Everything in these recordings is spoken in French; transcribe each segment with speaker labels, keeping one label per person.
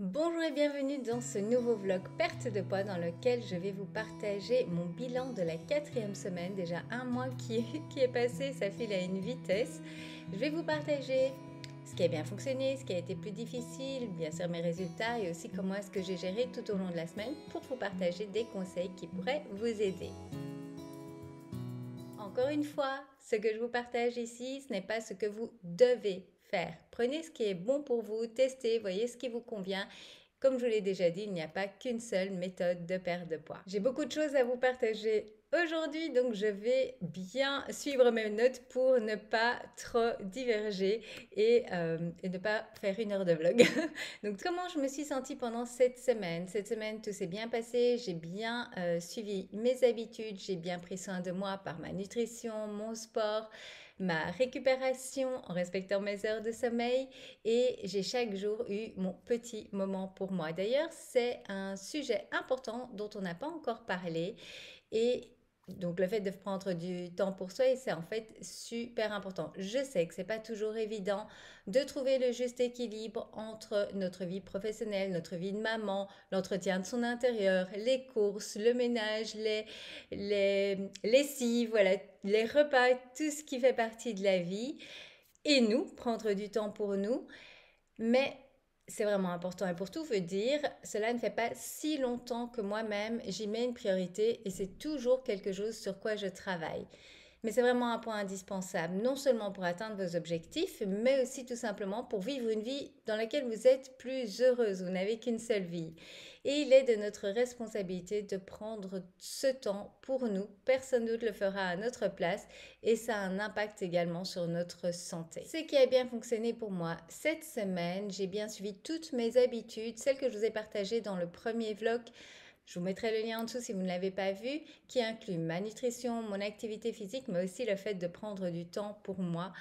Speaker 1: Bonjour et bienvenue dans ce nouveau vlog perte de poids dans lequel je vais vous partager mon bilan de la quatrième semaine, déjà un mois qui est, passé, ça file à une vitesse. Je vais vous partager ce qui a bien fonctionné, ce qui a été plus difficile, bien sûr mes résultats et aussi comment est-ce que j'ai géré tout au long de la semaine pour vous partager des conseils qui pourraient vous aider. Encore une fois, ce que je vous partage ici, ce n'est pas ce que vous devez Prenez ce qui est bon pour vous, testez, voyez ce qui vous convient. Comme je vous l'ai déjà dit, il n'y a pas qu'une seule méthode de perte de poids. J'ai beaucoup de choses à vous partager aujourd'hui, donc je vais bien suivre mes notes pour ne pas trop diverger et, euh, ne pas faire une heure de vlog. donc comment je me suis sentie pendant cette semaine? Cette semaine, tout s'est bien passé, j'ai bien euh, suivi mes habitudes, j'ai bien pris soin de moi par ma nutrition, mon sport ma récupération en respectant mes heures de sommeil et j'ai chaque jour eu mon petit moment pour moi. D'ailleurs, c'est un sujet important dont on n'a pas encore parlé et donc le fait de prendre du temps pour soi, c'est en fait super important. Je sais que c'est pas toujours évident de trouver le juste équilibre entre notre vie professionnelle, notre vie de maman, l'entretien de son intérieur, les courses, le ménage, les les lessives, voilà, les repas, tout ce qui fait partie de la vie et nous prendre du temps pour nous. Mais c'est vraiment important. Et pour tout vous dire, cela ne fait pas si longtemps que moi-même, j'y mets une priorité et c'est toujours quelque chose sur quoi je travaille. Mais c'est vraiment un point indispensable, non seulement pour atteindre vos objectifs, mais aussi tout simplement pour vivre une vie dans laquelle vous êtes plus heureuse. Vous n'avez qu'une seule vie. Et il est de notre responsabilité de prendre ce temps pour nous. Personne d'autre le fera à notre place et ça a un impact également sur notre santé. Ce qui a bien fonctionné pour moi cette semaine, j'ai bien suivi toutes mes habitudes, celles que je vous ai partagées dans le premier vlog je vous mettrai le lien en dessous si vous ne l'avez pas vu, qui inclut ma nutrition, mon activité physique, mais aussi le fait de prendre du temps pour moi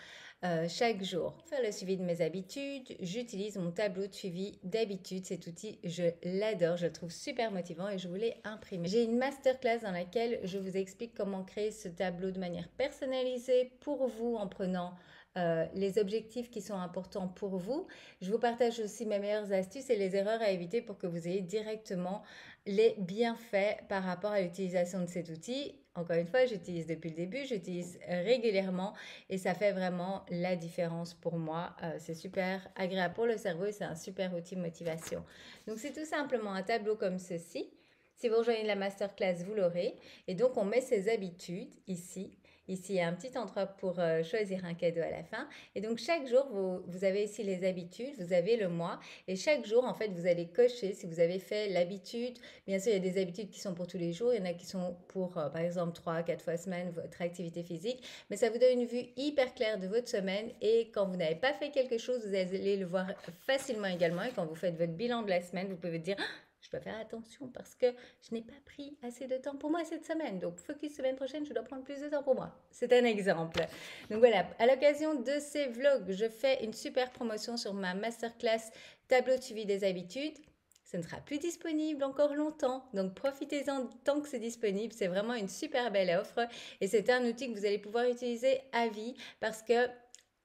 Speaker 1: euh, chaque jour. Pour faire le suivi de mes habitudes, j'utilise mon tableau de suivi d'habitude. Cet outil, je l'adore, je le trouve super motivant et je voulais imprimer. J'ai une masterclass dans laquelle je vous explique comment créer ce tableau de manière personnalisée pour vous en prenant euh, les objectifs qui sont importants pour vous. Je vous partage aussi mes meilleures astuces et les erreurs à éviter pour que vous ayez directement les bienfaits par rapport à l'utilisation de cet outil. Encore une fois, j'utilise depuis le début, j'utilise régulièrement et ça fait vraiment la différence pour moi. Euh, c'est super agréable pour le cerveau et c'est un super outil de motivation. Donc c'est tout simplement un tableau comme ceci. Si vous rejoignez la masterclass, vous l'aurez. Et donc, on met ses habitudes ici. Ici, il y a un petit endroit pour euh, choisir un cadeau à la fin. Et donc, chaque jour, vous, avez ici les habitudes, vous avez le mois. Et chaque jour, en fait, vous allez cocher si vous avez fait l'habitude. Bien sûr, il y a des habitudes qui sont pour tous les jours. Il y en a qui sont pour, euh, par exemple, 3 4 fois semaine, votre activité physique. Mais ça vous donne une vue hyper claire de votre semaine. Et quand vous n'avez pas fait quelque chose, vous allez le voir facilement également. Et quand vous faites votre bilan de la semaine, vous pouvez dire je dois faire attention parce que je n'ai pas pris assez de temps pour moi cette semaine. Donc, focus semaine prochaine, je dois prendre plus de temps pour moi. C'est un exemple. Donc voilà, à l'occasion de ces vlogs, je fais une super promotion sur ma masterclass tableau de suivi des habitudes. Ce ne sera plus disponible encore longtemps, donc profitez-en tant que c'est disponible. C'est vraiment une super belle offre et c'est un outil que vous allez pouvoir utiliser à vie parce que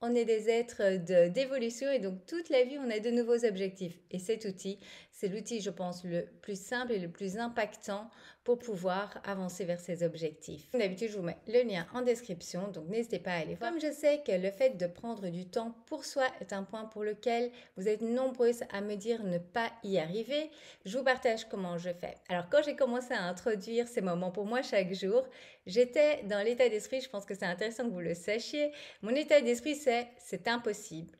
Speaker 1: on est des êtres d'évolution et donc toute la vie, on a de nouveaux objectifs. Et cet outil, c'est l'outil, je pense, le plus simple et le plus impactant pour pouvoir avancer vers ses objectifs. D'habitude, je vous mets le lien en description, donc n'hésitez pas à aller voir. Comme je sais que le fait de prendre du temps pour soi est un point pour lequel vous êtes nombreuses à me dire ne pas y arriver, je vous partage comment je fais. Alors, quand j'ai commencé à introduire ces moments pour moi chaque jour, j'étais dans l'état d'esprit, je pense que c'est intéressant que vous le sachiez, mon état d'esprit c'est c'est impossible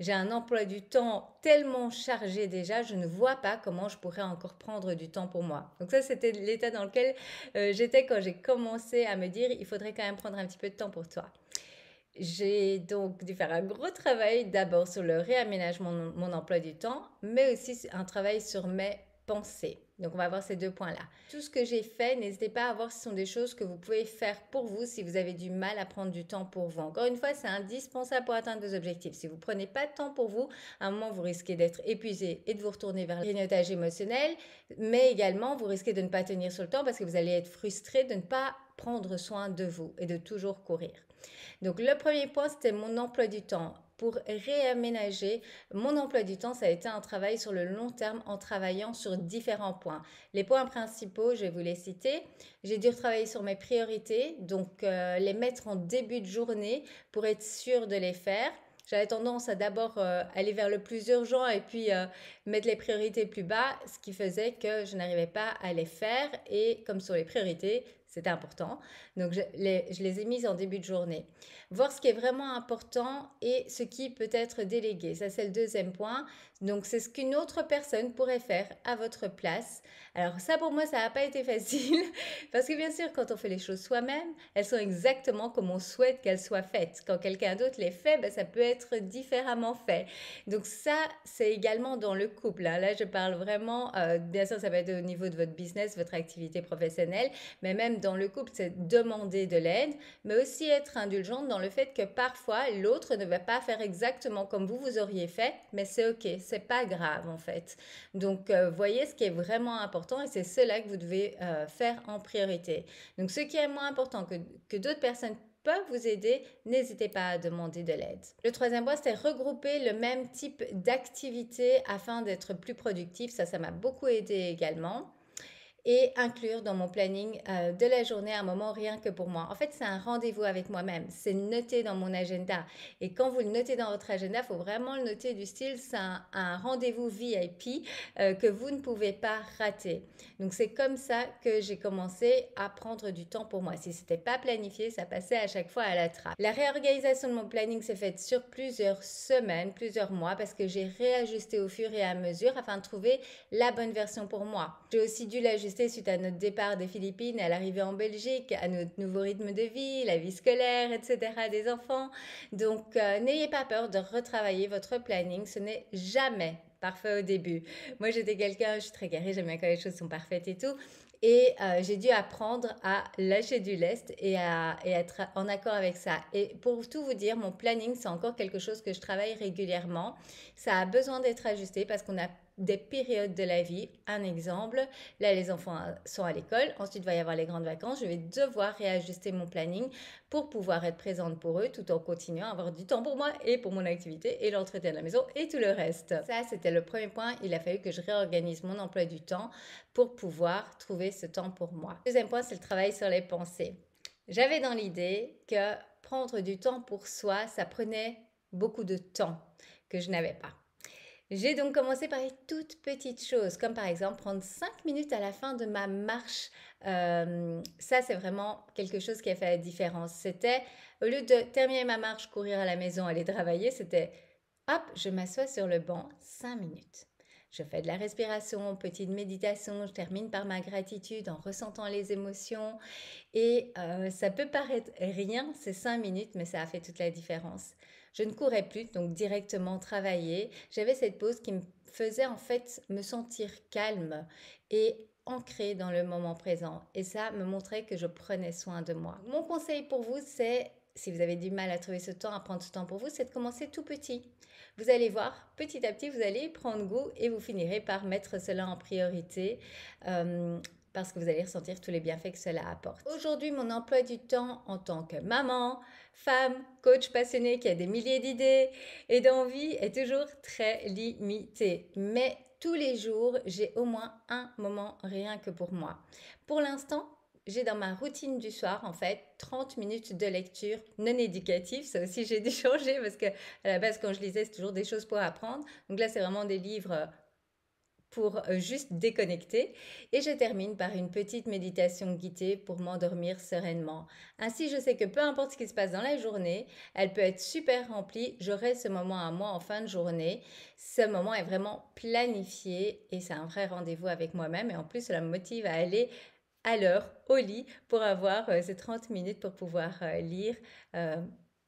Speaker 1: j'ai un emploi du temps tellement chargé déjà, je ne vois pas comment je pourrais encore prendre du temps pour moi. Donc ça, c'était l'état dans lequel euh, j'étais quand j'ai commencé à me dire, il faudrait quand même prendre un petit peu de temps pour toi. J'ai donc dû faire un gros travail d'abord sur le réaménagement de mon emploi du temps, mais aussi un travail sur mes pensées. Donc, on va voir ces deux points-là. Tout ce que j'ai fait, n'hésitez pas à voir si ce sont des choses que vous pouvez faire pour vous si vous avez du mal à prendre du temps pour vous. Encore une fois, c'est indispensable pour atteindre vos objectifs. Si vous prenez pas de temps pour vous, à un moment, vous risquez d'être épuisé et de vous retourner vers le grignotage émotionnel, mais également, vous risquez de ne pas tenir sur le temps parce que vous allez être frustré de ne pas prendre soin de vous et de toujours courir. Donc, le premier point, c'était mon emploi du temps pour réaménager mon emploi du temps, ça a été un travail sur le long terme en travaillant sur différents points. Les points principaux, je vais vous les citer. J'ai dû travailler sur mes priorités, donc euh, les mettre en début de journée pour être sûr de les faire. J'avais tendance à d'abord euh, aller vers le plus urgent et puis euh, mettre les priorités plus bas, ce qui faisait que je n'arrivais pas à les faire. Et comme sur les priorités, c'était important. Donc, je les, je les, ai mises en début de journée. Voir ce qui est vraiment important et ce qui peut être délégué. Ça, c'est le deuxième point. Donc, c'est ce qu'une autre personne pourrait faire à votre place. Alors, ça, pour moi, ça n'a pas été facile. Parce que, bien sûr, quand on fait les choses soi-même, elles sont exactement comme on souhaite qu'elles soient faites. Quand quelqu'un d'autre les fait, ben, ça peut être différemment fait. Donc, ça, c'est également dans le couple. Hein. Là, je parle vraiment, euh, bien sûr, ça va être au niveau de votre business, votre activité professionnelle, mais même dans le couple, c'est demander de l'aide, mais aussi être indulgente dans le fait que parfois l'autre ne va pas faire exactement comme vous vous auriez fait, mais c'est ok, c'est pas grave en fait. Donc euh, voyez ce qui est vraiment important et c'est cela que vous devez euh, faire en priorité. Donc ce qui est moins important que, que d'autres personnes peuvent vous aider, n'hésitez pas à demander de l'aide. Le troisième point, c'est regrouper le même type d'activité afin d'être plus productif. Ça, ça m'a beaucoup aidé également et inclure dans mon planning euh, de la journée un moment rien que pour moi. En fait, c'est un rendez-vous avec moi-même. C'est noté dans mon agenda. Et quand vous le notez dans votre agenda, il faut vraiment le noter du style, c'est un, rendez-vous VIP euh, que vous ne pouvez pas rater. Donc, c'est comme ça que j'ai commencé à prendre du temps pour moi. Si c'était pas planifié, ça passait à chaque fois à la trappe. La réorganisation de mon planning s'est faite sur plusieurs semaines, plusieurs mois, parce que j'ai réajusté au fur et à mesure afin de trouver la bonne version pour moi. J'ai aussi dû l'ajuster suite à notre départ des Philippines, à l'arrivée en Belgique, à notre nouveau rythme de vie, la vie scolaire, etc. des enfants. Donc, euh, n'ayez pas peur de retravailler votre planning. Ce n'est jamais parfait au début. Moi, j'étais quelqu'un, je suis très carré, j'aime bien quand les choses sont parfaites et tout. Et euh, j'ai dû apprendre à lâcher du lest et à et être en accord avec ça. Et pour tout vous dire, mon planning, c'est encore quelque chose que je travaille régulièrement. Ça a besoin d'être ajusté parce qu'on a des périodes de la vie. Un exemple, là les enfants sont à l'école, ensuite il va y avoir les grandes vacances, je vais devoir réajuster mon planning pour pouvoir être présente pour eux tout en continuant à avoir du temps pour moi et pour mon activité et l'entretien de la maison et tout le reste. Ça, c'était le premier point. Il a fallu que je réorganise mon emploi du temps pour pouvoir trouver ce temps pour moi. Deuxième point, c'est le travail sur les pensées. J'avais dans l'idée que prendre du temps pour soi, ça prenait beaucoup de temps que je n'avais pas. J'ai donc commencé par les toutes petites choses, comme par exemple prendre 5 minutes à la fin de ma marche. Euh, ça, c'est vraiment quelque chose qui a fait la différence. C'était, au lieu de terminer ma marche, courir à la maison, aller travailler, c'était, hop, je m'assois sur le banc 5 minutes. Je fais de la respiration, petite méditation, je termine par ma gratitude en ressentant les émotions. Et euh, ça peut paraître rien, c'est 5 minutes, mais ça a fait toute la différence. Je ne courais plus, donc directement travailler. J'avais cette pause qui me faisait en fait me sentir calme et ancrée dans le moment présent. Et ça me montrait que je prenais soin de moi. Mon conseil pour vous, c'est, si vous avez du mal à trouver ce temps, à prendre ce temps pour vous, c'est de commencer tout petit. Vous allez voir, petit à petit, vous allez prendre goût et vous finirez par mettre cela en priorité. Euh, parce que vous allez ressentir tous les bienfaits que cela apporte. Aujourd'hui, mon emploi du temps en tant que maman, femme, coach passionné qui a des milliers d'idées et d'envies est toujours très limité. Mais tous les jours, j'ai au moins un moment rien que pour moi. Pour l'instant, j'ai dans ma routine du soir, en fait, 30 minutes de lecture non éducative. Ça aussi, j'ai dû changer parce que à la base, quand je lisais, c'est toujours des choses pour apprendre. Donc là, c'est vraiment des livres pour euh, juste déconnecter et je termine par une petite méditation guidée pour m'endormir sereinement. Ainsi, je sais que peu importe ce qui se passe dans la journée, elle peut être super remplie, j'aurai ce moment à moi en fin de journée. Ce moment est vraiment planifié et c'est un vrai rendez-vous avec moi-même et en plus, cela me motive à aller à l'heure au lit pour avoir euh, ces 30 minutes pour pouvoir euh, lire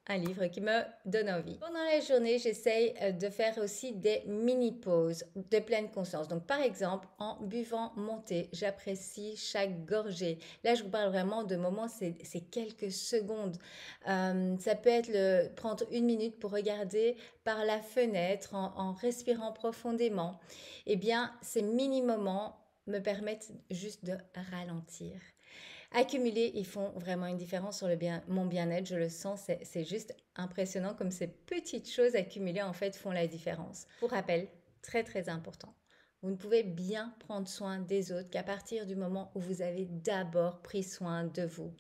Speaker 1: un livre qui me donne envie. Pendant la journée, j'essaye euh, de faire aussi des mini-pauses de pleine conscience. Donc, par exemple, en buvant mon thé, j'apprécie chaque gorgée. Là, je vous parle vraiment de moments, c'est quelques secondes. Euh, ça peut être prendre une minute pour regarder par la fenêtre en, en respirant profondément. Eh bien, ces mini-moments me permettent juste de ralentir. Accumuler, ils font vraiment une différence sur le bien, mon bien-être, je le sens, c'est juste impressionnant comme ces petites choses accumulées en fait font la différence. Pour rappel, très très important. Vous ne pouvez bien prendre soin des autres qu'à partir du moment où vous avez d'abord pris soin de vous.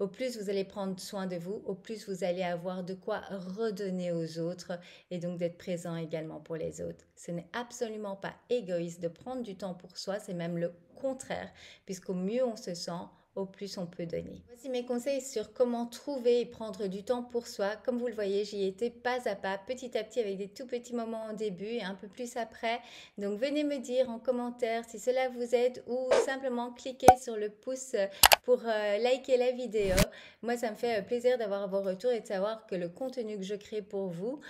Speaker 1: Au plus vous allez prendre soin de vous, au plus vous allez avoir de quoi redonner aux autres et donc d'être présent également pour les autres. Ce n'est absolument pas égoïste de prendre du temps pour soi, c'est même le contraire, puisqu'au mieux on se sent, au plus on peut donner. Voici mes conseils sur comment trouver et prendre du temps pour soi. Comme vous le voyez, j'y étais pas à pas, petit à petit, avec des tout petits moments au début et un peu plus après. Donc venez me dire en commentaire si cela vous aide ou simplement cliquez sur le pouce pour euh, liker la vidéo. Moi, ça me fait euh, plaisir d'avoir vos retours et de savoir que le contenu que je crée pour vous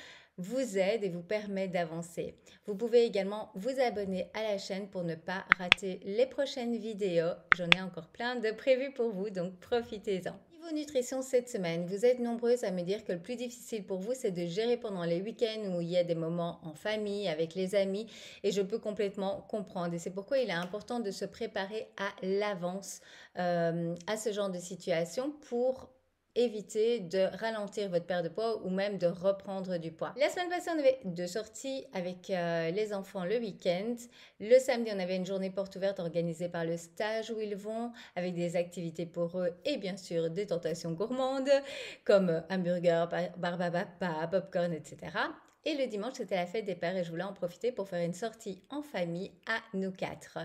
Speaker 1: vous aide et vous permet d'avancer. Vous pouvez également vous abonner à la chaîne pour ne pas rater les prochaines vidéos. J'en ai encore plein de prévues pour vous, donc profitez-en. Niveau nutrition cette semaine, vous êtes nombreuses à me dire que le plus difficile pour vous, c'est de gérer pendant les week-ends où il y a des moments en famille, avec les amis, et je peux complètement comprendre. Et c'est pourquoi il est important de se préparer à l'avance euh, à ce genre de situation pour éviter de ralentir votre perte de poids ou même de reprendre du poids. La semaine passée, on avait deux sorties avec euh, les enfants le week-end. Le samedi, on avait une journée porte ouverte organisée par le stage où ils vont avec des activités pour eux et bien sûr des tentations gourmandes comme hamburger, barbapapa, popcorn, etc. Et le dimanche, c'était la fête des pères et je voulais en profiter pour faire une sortie en famille à nous quatre.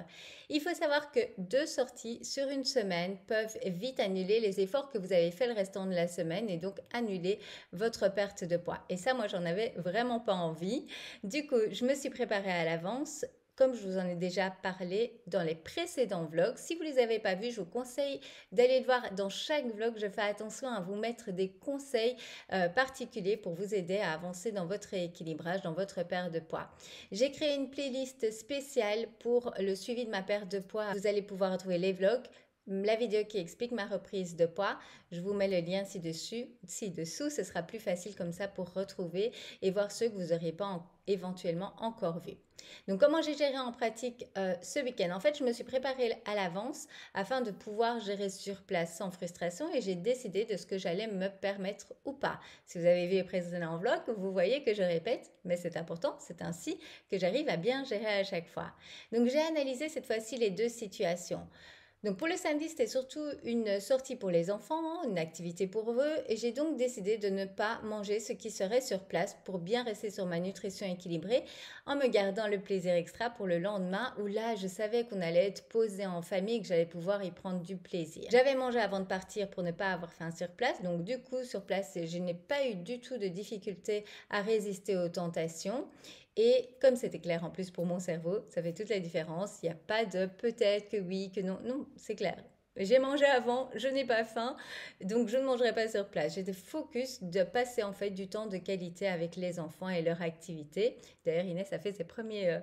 Speaker 1: Il faut savoir que deux sorties sur une semaine peuvent vite annuler les efforts que vous avez fait le restant de la semaine et donc annuler votre perte de poids. Et ça, moi, j'en avais vraiment pas envie. Du coup, je me suis préparée à l'avance comme je vous en ai déjà parlé dans les précédents vlogs. Si vous ne les avez pas vus, je vous conseille d'aller le voir dans chaque vlog. Je fais attention à vous mettre des conseils euh, particuliers pour vous aider à avancer dans votre équilibrage, dans votre perte de poids. J'ai créé une playlist spéciale pour le suivi de ma perte de poids. Vous allez pouvoir trouver les vlogs, la vidéo qui explique ma reprise de poids. Je vous mets le lien ci-dessus, ci-dessous. Ce sera plus facile comme ça pour retrouver et voir ceux que vous n'auriez pas éventuellement encore vus. Donc, comment j'ai géré en pratique euh, ce week-end? En fait, je me suis préparée à l'avance afin de pouvoir gérer sur place sans frustration et j'ai décidé de ce que j'allais me permettre ou pas. Si vous avez vu les précédents vlog, vous voyez que je répète, mais c'est important, c'est ainsi que j'arrive à bien gérer à chaque fois. Donc, j'ai analysé cette fois-ci les deux situations. Donc pour le samedi, c'était surtout une sortie pour les enfants, une activité pour eux, et j'ai donc décidé de ne pas manger ce qui serait sur place pour bien rester sur ma nutrition équilibrée, en me gardant le plaisir extra pour le lendemain, où là, je savais qu'on allait être posé en famille, que j'allais pouvoir y prendre du plaisir. J'avais mangé avant de partir pour ne pas avoir faim sur place, donc du coup, sur place, je n'ai pas eu du tout de difficulté à résister aux tentations. Et comme c'était clair en plus pour mon cerveau, ça fait toute la différence. Il n'y a pas de peut-être que oui, que non. Non, c'est clair. J'ai mangé avant, je n'ai pas faim, donc je ne mangerai pas sur place. J'étais focus de passer en fait du temps de qualité avec les enfants et leur activité. D'ailleurs, Inès a fait ses premiers euh,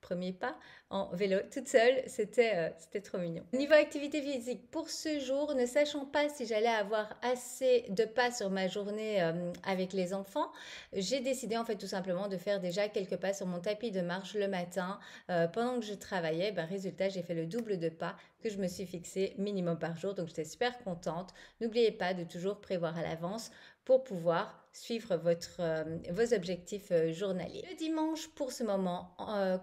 Speaker 1: premier pas en vélo toute seule. C'était euh, c'était trop mignon. Niveau activité physique, pour ce jour, ne sachant pas si j'allais avoir assez de pas sur ma journée euh, avec les enfants, j'ai décidé en fait tout simplement de faire déjà quelques pas sur mon tapis de marche le matin euh, pendant que je travaillais. Ben, résultat, j'ai fait le double de pas que je me suis fixé minimum par jour. Donc j'étais super contente. N'oubliez pas de toujours prévoir à l'avance pour pouvoir suivre votre, vos objectifs journaliers. Le dimanche, pour ce moment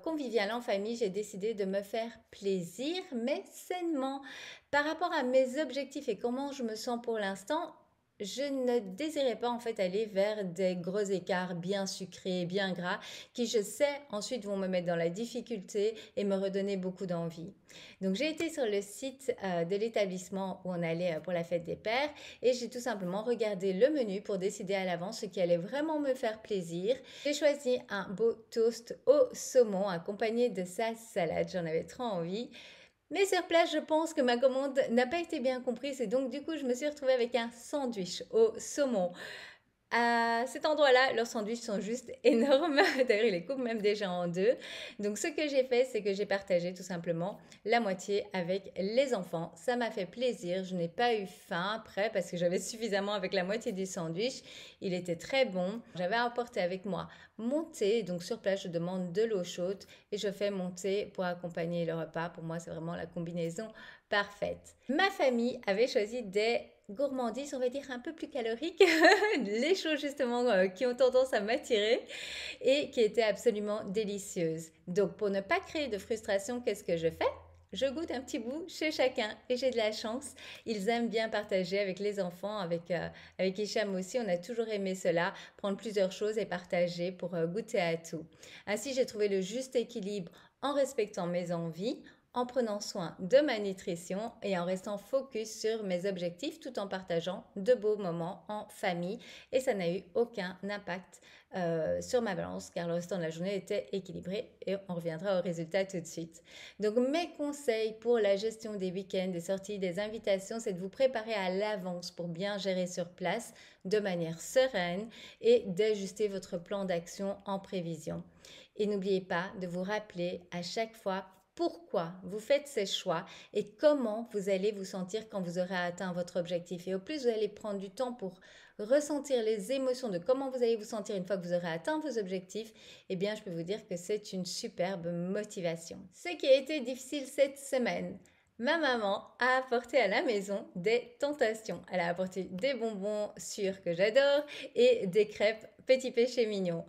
Speaker 1: convivial en famille, j'ai décidé de me faire plaisir, mais sainement. Par rapport à mes objectifs et comment je me sens pour l'instant, je ne désirais pas en fait aller vers des gros écarts bien sucrés, bien gras, qui je sais ensuite vont me mettre dans la difficulté et me redonner beaucoup d'envie. Donc j'ai été sur le site euh, de l'établissement où on allait euh, pour la fête des pères et j'ai tout simplement regardé le menu pour décider à l'avance ce qui allait vraiment me faire plaisir. J'ai choisi un beau toast au saumon accompagné de sa salade, j'en avais trop envie. Mais sur place, je pense que ma commande n'a pas été bien comprise et donc du coup, je me suis retrouvée avec un sandwich au saumon. À cet endroit-là, leurs sandwichs sont juste énormes. D'ailleurs, ils les coupent même déjà en deux. Donc, ce que j'ai fait, c'est que j'ai partagé tout simplement la moitié avec les enfants. Ça m'a fait plaisir. Je n'ai pas eu faim après parce que j'avais suffisamment avec la moitié du sandwich. Il était très bon. J'avais apporté avec moi monter. Donc sur place, je demande de l'eau chaude et je fais monter pour accompagner le repas. Pour moi, c'est vraiment la combinaison parfaite. Ma famille avait choisi des gourmandises, on va dire un peu plus caloriques, les choses justement euh, qui ont tendance à m'attirer et qui étaient absolument délicieuses. Donc pour ne pas créer de frustration, qu'est-ce que je fais? Je goûte un petit bout chez chacun et j'ai de la chance. Ils aiment bien partager avec les enfants, avec, euh, avec aussi. On a toujours aimé cela, prendre plusieurs choses et partager pour euh, goûter à tout. Ainsi, j'ai trouvé le juste équilibre en respectant mes envies, en prenant soin de ma nutrition et en restant focus sur mes objectifs tout en partageant de beaux moments en famille. Et ça n'a eu aucun impact euh, sur ma balance car le restant de la journée était équilibré et on reviendra au résultat tout de suite. Donc mes conseils pour la gestion des week-ends, des sorties, des invitations, c'est de vous préparer à l'avance pour bien gérer sur place de manière sereine et d'ajuster votre plan d'action en prévision. Et n'oubliez pas de vous rappeler à chaque fois pourquoi vous faites ces choix et comment vous allez vous sentir quand vous aurez atteint votre objectif. Et au plus vous allez prendre du temps pour ressentir les émotions de comment vous allez vous sentir une fois que vous aurez atteint vos objectifs, eh bien je peux vous dire que c'est une superbe motivation. Ce qui a été difficile cette semaine, Ma maman a apporté à la maison des tentations. Elle a apporté des bonbons sûrs que j'adore et des crêpes petit péché mignon.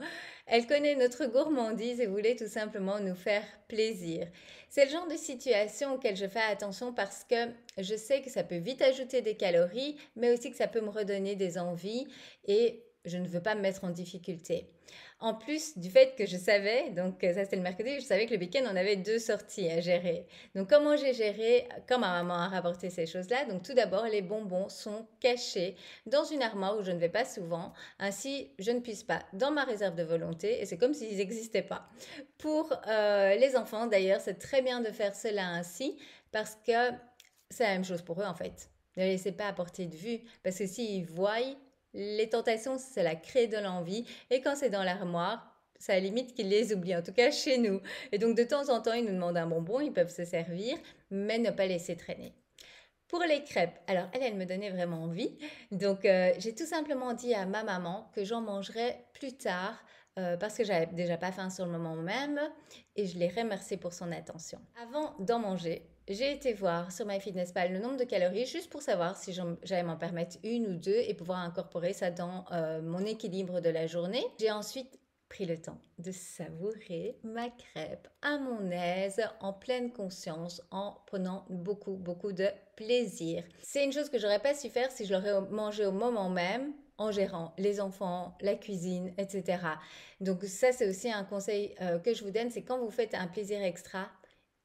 Speaker 1: Elle connaît notre gourmandise et voulait tout simplement nous faire plaisir. C'est le genre de situation auquel je fais attention parce que je sais que ça peut vite ajouter des calories, mais aussi que ça peut me redonner des envies et je ne veux pas me mettre en difficulté. En plus du fait que je savais, donc ça c'était le mercredi, je savais que le week-end on avait deux sorties à gérer. Donc comment j'ai géré, quand ma maman a rapporté ces choses-là, donc tout d'abord les bonbons sont cachés dans une armoire où je ne vais pas souvent, ainsi je ne puisse pas dans ma réserve de volonté et c'est comme s'ils n'existaient pas. Pour euh, les enfants d'ailleurs c'est très bien de faire cela ainsi parce que c'est la même chose pour eux en fait. Ne laissez pas à portée de vue parce que s'ils voient les tentations, c'est la crée de l'envie. Et quand c'est dans l'armoire, ça limite qu'ils les oublient, en tout cas chez nous. Et donc de temps en temps, ils nous demandent un bonbon, ils peuvent se servir, mais ne pas laisser traîner. Pour les crêpes, alors elle, elle me donnait vraiment envie. Donc euh, j'ai tout simplement dit à ma maman que j'en mangerais plus tard euh, parce que j'avais déjà pas faim sur le moment même et je l'ai remercié pour son attention. Avant d'en manger, j'ai été voir sur MyFitnessPal le nombre de calories juste pour savoir si j'allais m'en permettre une ou deux et pouvoir incorporer ça dans euh, mon équilibre de la journée. J'ai ensuite pris le temps de savourer ma crêpe à mon aise, en pleine conscience, en prenant beaucoup, beaucoup de plaisir. C'est une chose que j'aurais pas su faire si je l'aurais mangé au moment même en gérant les enfants, la cuisine, etc. Donc ça, c'est aussi un conseil euh, que je vous donne, c'est quand vous faites un plaisir extra,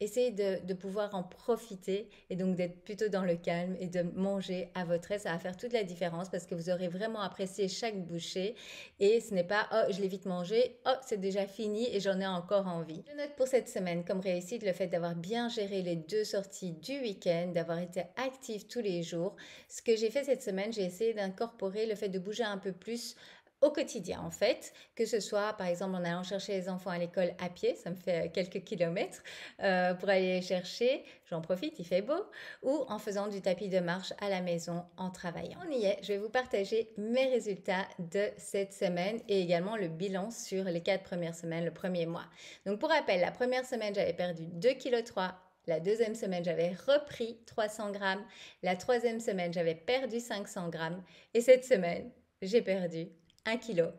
Speaker 1: essayez de, pouvoir en profiter et donc d'être plutôt dans le calme et de manger à votre aise. Ça va faire toute la différence parce que vous aurez vraiment apprécié chaque bouchée et ce n'est pas oh je l'ai vite mangé, oh c'est déjà fini et j'en ai encore envie. Je note pour cette semaine comme réussite le fait d'avoir bien géré les deux sorties du week-end, d'avoir été active tous les jours. Ce que j'ai fait cette semaine, j'ai essayé d'incorporer le fait de bouger un peu plus au quotidien en fait, que ce soit par exemple en allant chercher les enfants à l'école à pied, ça me fait euh, quelques kilomètres euh, pour aller les chercher, j'en profite, il fait beau, ou en faisant du tapis de marche à la maison en travaillant. On y est, je vais vous partager mes résultats de cette semaine et également le bilan sur les quatre premières semaines, le premier mois. Donc pour rappel, la première semaine j'avais perdu 2,3 kg la deuxième semaine, j'avais repris 300 grammes. La troisième semaine, j'avais perdu 500 grammes. Et cette semaine, j'ai perdu 1 kg.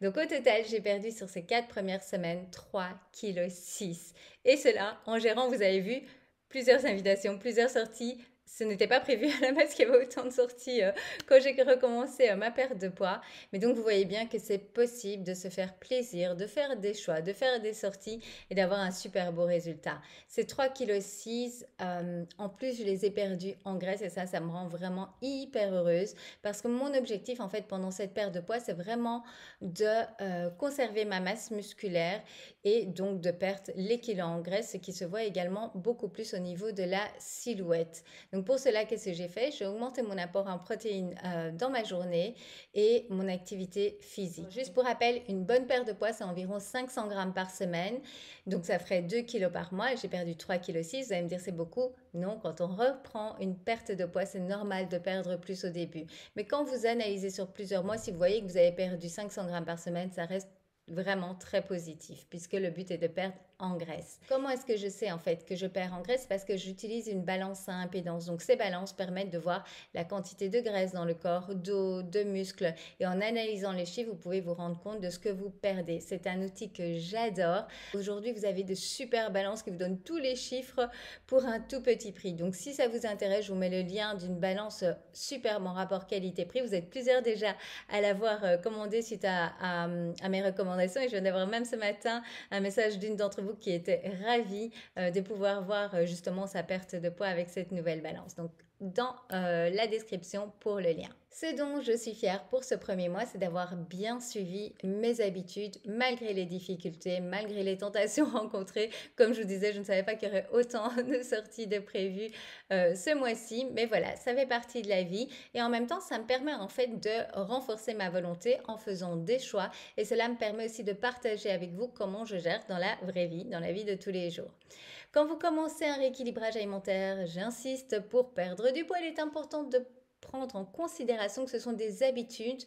Speaker 1: Donc au total, j'ai perdu sur ces quatre premières semaines 3 kg 6. Et cela en gérant, vous avez vu, plusieurs invitations, plusieurs sorties, ce n'était pas prévu à la base qu'il y avait autant de sorties euh, quand j'ai recommencé euh, ma perte de poids. Mais donc vous voyez bien que c'est possible de se faire plaisir, de faire des choix, de faire des sorties et d'avoir un super beau résultat. Ces 3,6 kg, en plus je les ai perdus en graisse et ça, ça me rend vraiment hyper heureuse parce que mon objectif en fait pendant cette perte de poids, c'est vraiment de euh, conserver ma masse musculaire et donc de perdre les kilos en graisse, ce qui se voit également beaucoup plus au niveau de la silhouette. Pour cela, qu'est-ce que j'ai fait? J'ai augmenté mon apport en protéines euh, dans ma journée et mon activité physique. Juste pour rappel, une bonne perte de poids, c'est environ 500 grammes par semaine. Donc ça ferait 2 kilos par mois. J'ai perdu 3 kg 6. Vous allez me dire c'est beaucoup. Non, quand on reprend une perte de poids, c'est normal de perdre plus au début. Mais quand vous analysez sur plusieurs mois, si vous voyez que vous avez perdu 500 grammes par semaine, ça reste vraiment très positif puisque le but est de perdre en graisse. Comment est-ce que je sais en fait que je perds en graisse Parce que j'utilise une balance à impédance. Donc ces balances permettent de voir la quantité de graisse dans le corps, d'eau, de muscles. Et en analysant les chiffres, vous pouvez vous rendre compte de ce que vous perdez. C'est un outil que j'adore. Aujourd'hui, vous avez de super balances qui vous donnent tous les chiffres pour un tout petit prix. Donc si ça vous intéresse, je vous mets le lien d'une balance superbe en rapport qualité-prix. Vous êtes plusieurs déjà à l'avoir euh, commandé suite à, à mes recommandations. Et je viens d'avoir même ce matin un message d'une d'entre vous qui était ravie euh, de pouvoir voir euh, justement sa perte de poids avec cette nouvelle balance. Donc dans euh, la description pour le lien. Ce dont je suis fière pour ce premier mois, c'est d'avoir bien suivi mes habitudes malgré les difficultés, malgré les tentations rencontrées. Comme je vous disais, je ne savais pas qu'il y aurait autant de sorties de prévues ce mois-ci, mais voilà, ça fait partie de la vie et en même temps, ça me permet en fait de renforcer ma volonté en faisant des choix et cela me permet aussi de partager avec vous comment je gère dans la vraie vie, dans la vie de tous les jours. Quand vous commencez un rééquilibrage alimentaire, j'insiste, pour perdre du poids, il est important de prendre en considération que ce sont des habitudes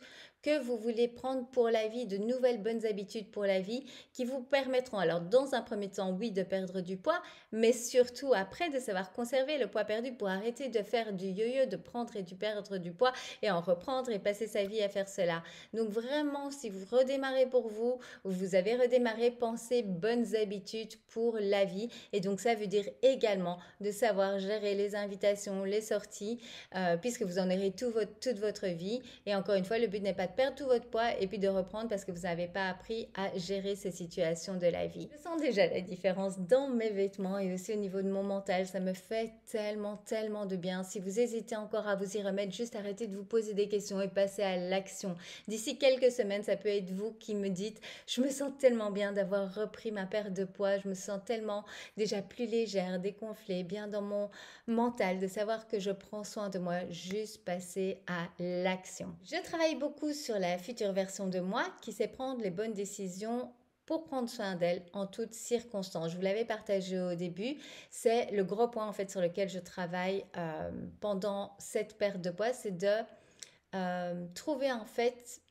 Speaker 1: que vous voulez prendre pour la vie, de nouvelles bonnes habitudes pour la vie qui vous permettront alors dans un premier temps, oui, de perdre du poids, mais surtout après de savoir conserver le poids perdu pour arrêter de faire du yo-yo, de prendre et de perdre du poids et en reprendre et passer sa vie à faire cela. Donc vraiment, si vous redémarrez pour vous, vous avez redémarré, pensez bonnes habitudes pour la vie. Et donc ça veut dire également de savoir gérer les invitations, les sorties, euh, puisque vous en aurez tout votre, toute votre vie. Et encore une fois, le but n'est pas de perdre tout votre poids et puis de reprendre parce que vous n'avez pas appris à gérer ces situations de la vie. Je sens déjà la différence dans mes vêtements et aussi au niveau de mon mental. Ça me fait tellement, tellement de bien. Si vous hésitez encore à vous y remettre, juste arrêtez de vous poser des questions et passez à l'action. D'ici quelques semaines, ça peut être vous qui me dites, je me sens tellement bien d'avoir repris ma perte de poids, je me sens tellement déjà plus légère, déconflée, bien dans mon mental, de savoir que je prends soin de moi, juste passer à l'action. Je travaille beaucoup sur sur la future version de moi qui sait prendre les bonnes décisions pour prendre soin d'elle en toutes circonstances. Je vous l'avais partagé au début. C'est le gros point en fait sur lequel je travaille euh, pendant cette perte de poids, c'est de euh, trouver en fait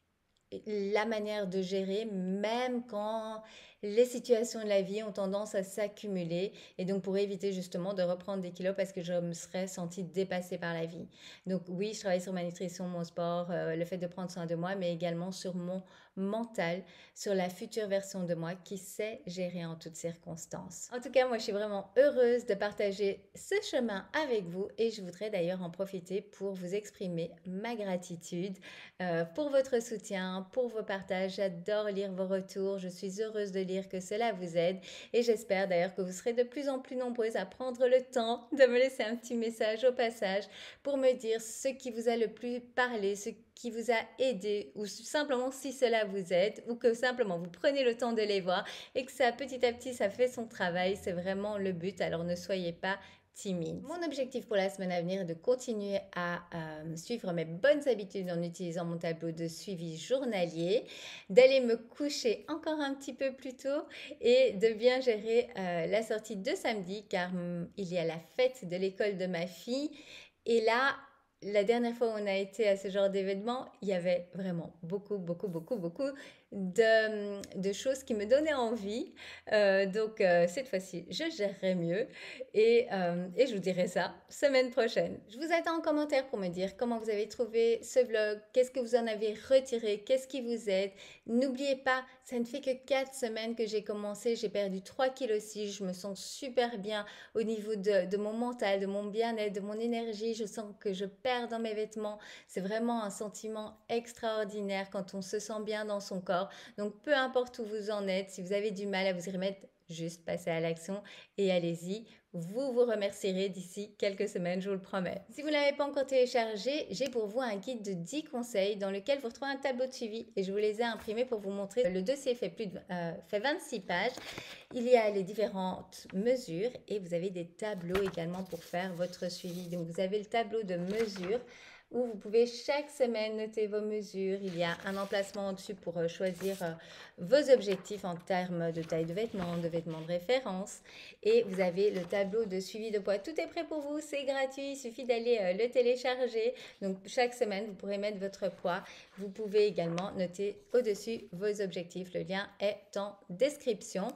Speaker 1: la manière de gérer, même quand les situations de la vie ont tendance à s'accumuler et donc pour éviter justement de reprendre des kilos parce que je me serais sentie dépassée par la vie. Donc oui, je travaille sur ma nutrition, mon sport, euh, le fait de prendre soin de moi, mais également sur mon mental, sur la future version de moi qui sait gérer en toutes circonstances. En tout cas, moi je suis vraiment heureuse de partager ce chemin avec vous et je voudrais d'ailleurs en profiter pour vous exprimer ma gratitude euh, pour votre soutien, pour vos partages. J'adore lire vos retours, je suis heureuse de lire que cela vous aide et j'espère d'ailleurs que vous serez de plus en plus nombreuses à prendre le temps de me laisser un petit message au passage pour me dire ce qui vous a le plus parlé, ce qui vous a aidé ou simplement si cela vous aide ou que simplement vous prenez le temps de les voir et que ça petit à petit ça fait son travail, c'est vraiment le but. Alors ne soyez pas Mon objectif pour la semaine à venir est de continuer à euh, suivre mes bonnes habitudes en utilisant mon tableau de suivi journalier, d'aller me coucher encore un petit peu plus tôt et de bien gérer euh, la sortie de samedi car hum, il y a la fête de l'école de ma fille. Et là la dernière fois où on a été à ce genre d'événement, il y avait vraiment beaucoup, beaucoup, beaucoup, beaucoup de, choses qui me donnaient envie. Euh, donc euh, cette fois-ci, je gérerai mieux et, euh, et, je vous dirai ça semaine prochaine. Je vous attends en commentaire pour me dire comment vous avez trouvé ce vlog, qu'est-ce que vous en avez retiré, qu'est-ce qui vous aide. N'oubliez pas, ça ne fait que 4 semaines que j'ai commencé, j'ai perdu 3 kilos aussi, je me sens super bien au niveau de, de mon mental, de mon bien-être, de mon énergie, je sens que je perds dans mes vêtements. C'est vraiment un sentiment extraordinaire quand on se sent bien dans son corps. Donc peu importe où vous en êtes, si vous avez du mal à vous y remettre, juste passez à l'action et allez-y. Vous vous remercierez d'ici quelques semaines, je vous le promets. Si vous ne l'avez pas encore téléchargé, j'ai pour vous un guide de 10 conseils dans lequel vous retrouvez un tableau de suivi et je vous les ai imprimés pour vous montrer. Le dossier fait, plus de, euh, fait 26 pages. Il y a les différentes mesures et vous avez des tableaux également pour faire votre suivi. Donc vous avez le tableau de mesures où vous pouvez chaque semaine noter vos mesures. Il y a un emplacement au-dessus pour euh, choisir euh, vos objectifs en termes de taille de vêtements, de vêtements de référence. Et vous avez le tableau de suivi de poids. Tout est prêt pour vous, c'est gratuit, il suffit d'aller euh, le télécharger. Donc chaque semaine, vous pourrez mettre votre poids. Vous pouvez également noter au-dessus vos objectifs. Le lien est en description.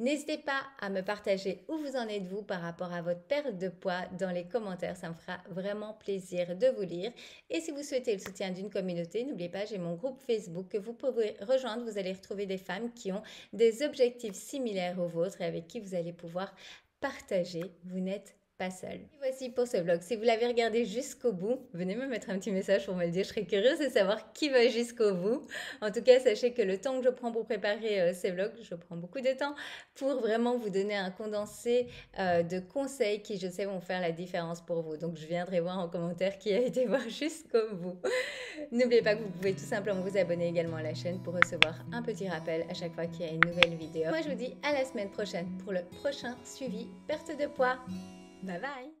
Speaker 1: N'hésitez pas à me partager où vous en êtes vous par rapport à votre perte de poids dans les commentaires. Ça me fera vraiment plaisir de vous lire. Et si vous souhaitez le soutien d'une communauté, n'oubliez pas, j'ai mon groupe Facebook que vous pouvez rejoindre. Vous allez retrouver des femmes qui ont des objectifs similaires aux vôtres et avec qui vous allez pouvoir partager. Vous n'êtes pas seul. voici pour ce vlog. Si vous l'avez regardé jusqu'au bout, venez me mettre un petit message pour me le dire. Je serais curieuse de savoir qui va jusqu'au bout. En tout cas, sachez que le temps que je prends pour préparer euh, ces vlogs, je prends beaucoup de temps pour vraiment vous donner un condensé euh, de conseils qui, je sais, vont faire la différence pour vous. Donc, je viendrai voir en commentaire qui a été voir jusqu'au bout. N'oubliez pas que vous pouvez tout simplement vous abonner également à la chaîne pour recevoir un petit rappel à chaque fois qu'il y a une nouvelle vidéo. Moi, je vous dis à la semaine prochaine pour le prochain suivi perte de poids. Bye bye